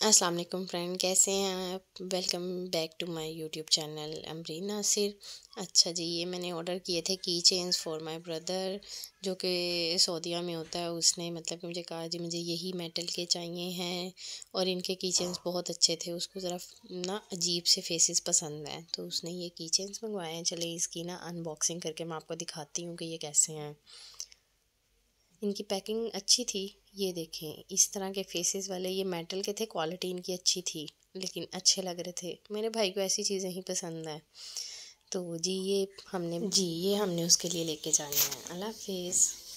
अस्सलाम वालेकुम फ्रेंड, कैसे हैं आप? Welcome back to my YouTube channel Amreen Nasir. अच्छा जी, ये मैंने ऑर्डर किए थे की चेन्स फॉर माय ब्रदर जो कि सऊदीया में होता है। उसने मतलब कि मुझे कहा, जी, मुझे यही मेटल के चाहिए हैं और इनके की चेन्स बहुत अच्छे थे। उसको ज़रा ना अजीब से फेसेस पसंद हैं। तो उसने ये की चेन्स मंगवाए हैं। चले इसकी ना अनबॉक्सिंग करके मैं आपको दिखाती हूँ कि ये कैसे हैं। इनकी पैकिंग अच्छी थी, ये देखें। इस तरह के फेसेस वाले ये मेटल के थे क्वालिटी इनकी अच्छी थी, लेकिन अच्छे लग रहे थे। मेरे भाई को ऐसी चीज़ें ही पसंद हैं। तो जी, ये हमने, जी, ये हमने उसके लिए लेके जाने हैं। अल्लाह हाफिज़।